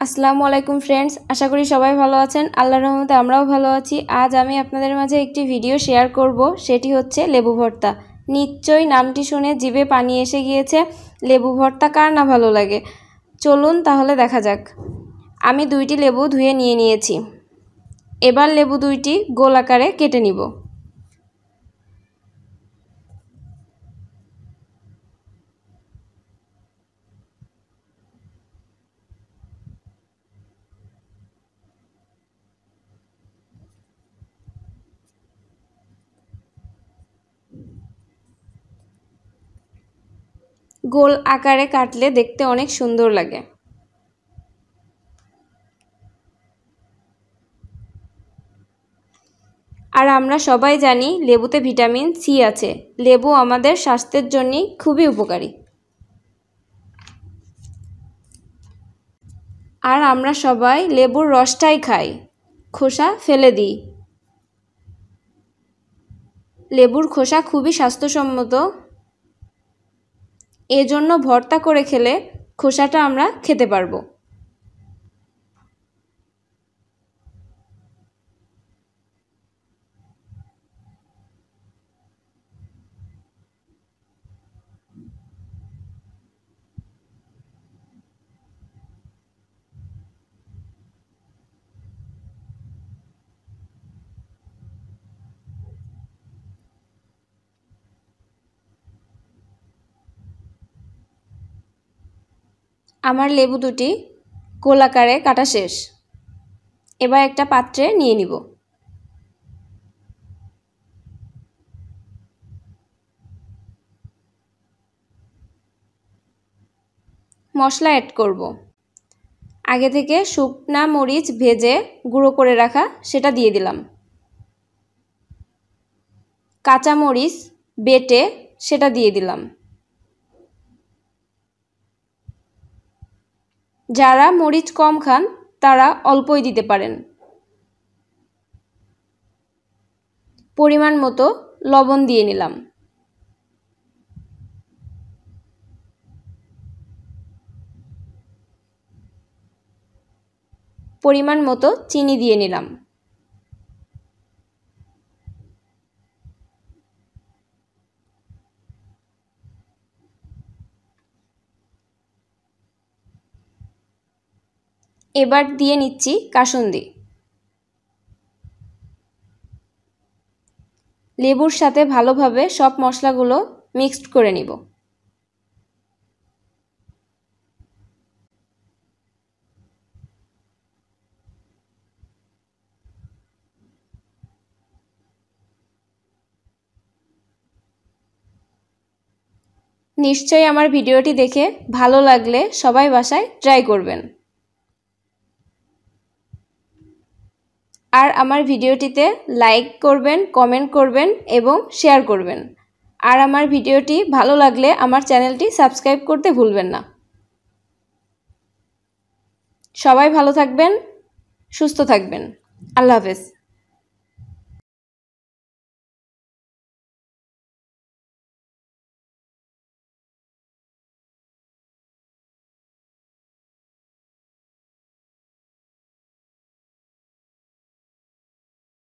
আসসালামু আলাইকুম ফ্রেন্ডস আশা করি সবাই ভালো আছেন। আল্লাহর রহমতে আমরাও ভালো আছি। আজ আমি আপনাদের মাঝে একটি ভিডিও শেয়ার করব, সেটি হচ্ছে লেবু ভর্তা। নিশ্চয়ই নামটি শুনে জিভে পানি এসে গিয়েছে। লেবু ভর্তা কার না ভালো লাগে? চলুন তাহলে দেখা যাক। আমি দুইটি লেবু ধুয়ে নিয়ে নিয়েছি। এবার লেবু দুইটি গোল আকারে কেটে নিব। গোল আকারে কাটলে দেখতে অনেক সুন্দর লাগে। আর আমরা সবাই জানি লেবুতে ভিটামিন সি আছে। লেবু আমাদের স্বাস্থ্যের জন্য খুবই উপকারী। আর আমরা সবাই লেবুর রসটাই খাই। খোসা ফেলে দিই। লেবুর খোসা খুবই স্বাস্থ্যসম্মত এজন্য ভর্তা করে খেলে খোসাটা আমরা খেতে পারব। আমার লেবু দুটি গোলাকারে কাটা শেষ। এবার একটা পাত্রে নিয়ে নিব। মশলা অ্যাড করব। আগে থেকে শুকনা মরিচ ভেজে গুঁড়ো করে রাখা সেটা দিয়ে দিলাম। কাঁচা মরিচ বেটে সেটা দিয়ে দিলাম। যারা মরিচ কম খান, তারা অল্পই দিতে পারেন। পরিমাণ মতো লবণ দিয়ে নিলাম। পরিমাণ মতো চিনি দিয়ে নিলাম। এবার দিয়ে নিচ্ছি কাসুন্দি। লেবুর সাথে ভালোভাবে সব মশলাগুলো মিক্সড করে নিব। নিশ্চয়ই আমার ভিডিওটি দেখে ভালো লাগলে সবাই বাসায় ট্রাই করবেন। আর আমার ভিডিওটিতে লাইক করবেন কমেন্ট করবেন এবং শেয়ার করবেন। আর আমার ভিডিওটি ভালো লাগলে আমার চ্যানেলটি সাবস্ক্রাইব করতে ভুলবেন না। সবাই ভালো থাকবেন, সুস্থ থাকবেন। আল্লাহ হাফেজ।